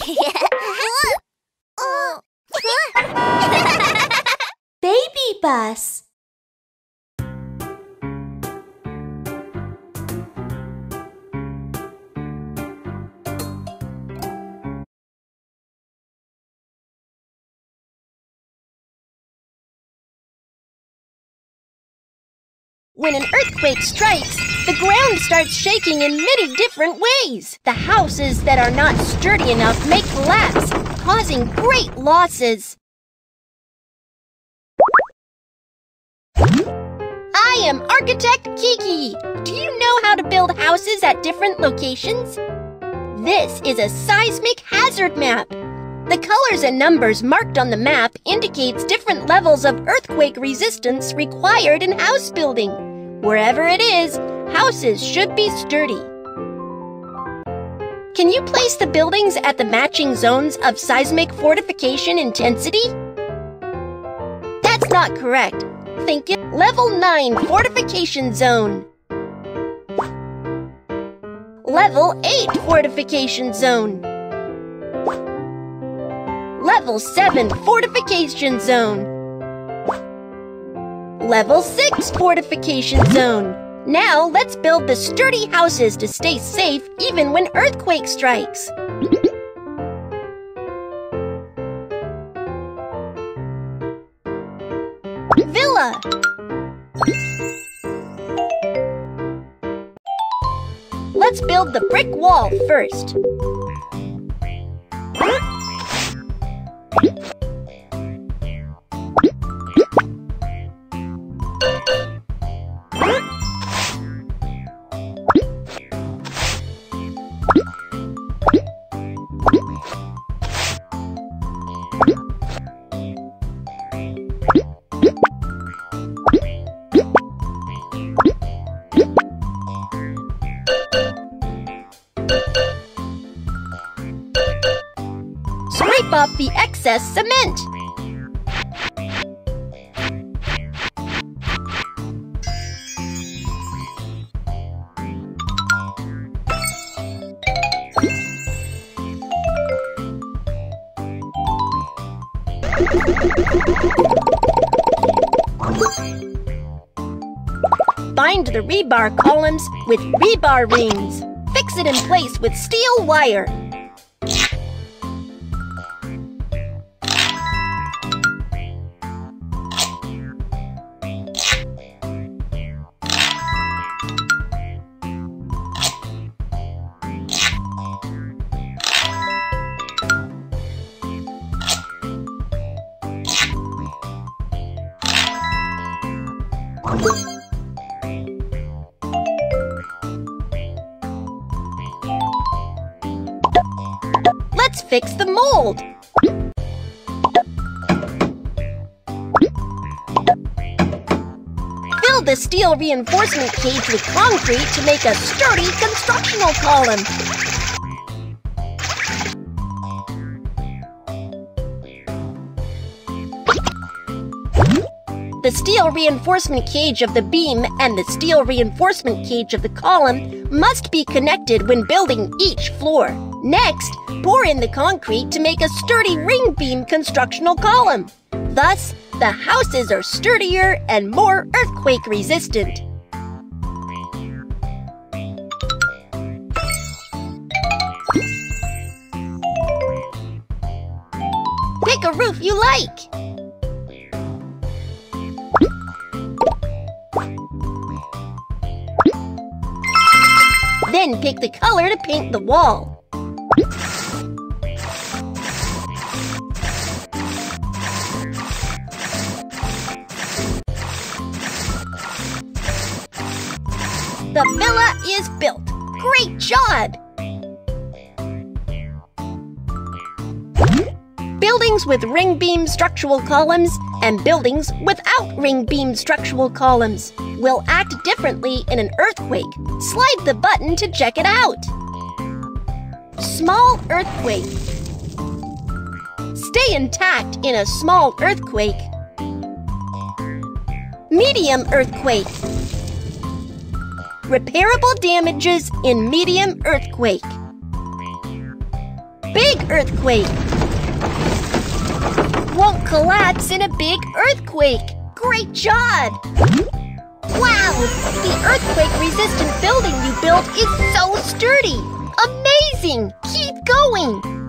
BabyBus. When an earthquake strikes, the ground starts shaking in many different ways. The houses that are not sturdy enough may collapse, causing great losses. I am Architect Kiki. Do you know how to build houses at different locations? This is a seismic hazard map. The colors and numbers marked on the map indicates different levels of earthquake resistance required in house building. Wherever it is, houses should be sturdy. Can you place the buildings at the matching zones of seismic fortification intensity? That's not correct. Think it level 9 fortification zone. Level 8 fortification zone. Level 7 fortification zone. Level 6 fortification zone. Now let's build the sturdy houses to stay safe even when earthquake strikes. Villa. Let's build the brick wall first. Scrape off the excess cement. Bind the rebar columns with rebar rings. Fix it in place with steel wire. Let's fix the mold. Fill the steel reinforcement cage with concrete to make a sturdy constructional column. The steel reinforcement cage of the beam and the steel reinforcement cage of the column must be connected when building each floor. Next, pour in the concrete to make a sturdy ring beam constructional column. Thus, the houses are sturdier and more earthquake resistant. Pick a roof you like. Then pick the color to paint the wall. The villa is built. Great job! Buildings with ring beam structural columns and buildings without ring beam structural columns will act differently in an earthquake. Slide the button to check it out. Small earthquake. Stay intact in a small earthquake. Medium earthquake. Repairable damages in medium earthquake. big earthquake. Won't collapse in a big earthquake. Great job! Wow! The earthquake-resistant building you built is so sturdy! Amazing! Keep going!